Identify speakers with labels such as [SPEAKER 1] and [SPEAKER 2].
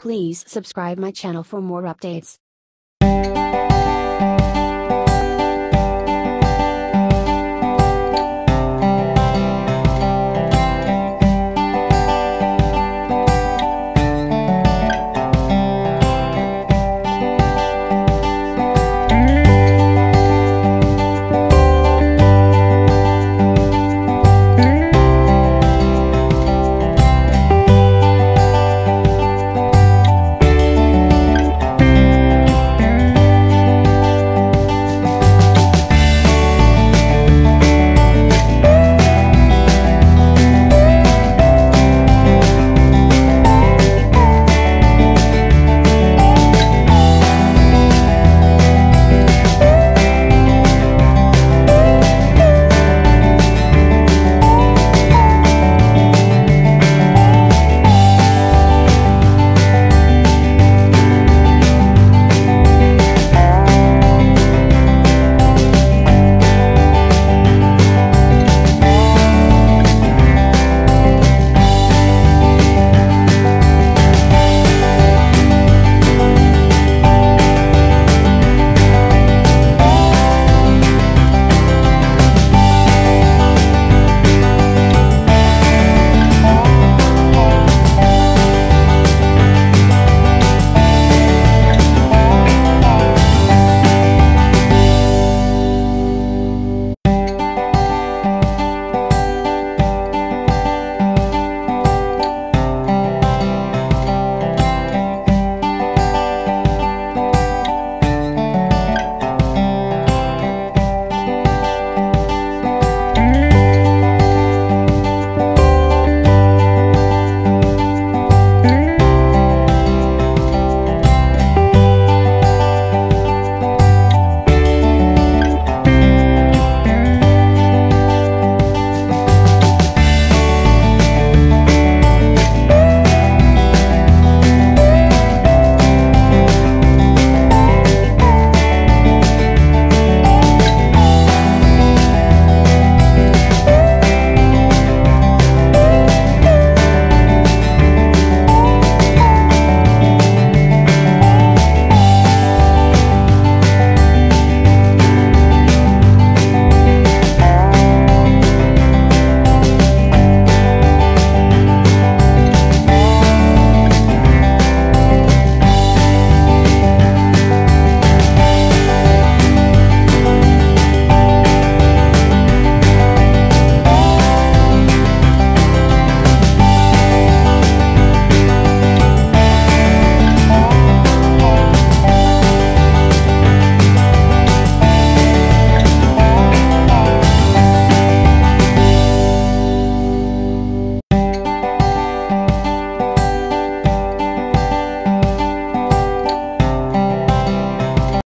[SPEAKER 1] Please subscribe my channel for more updates.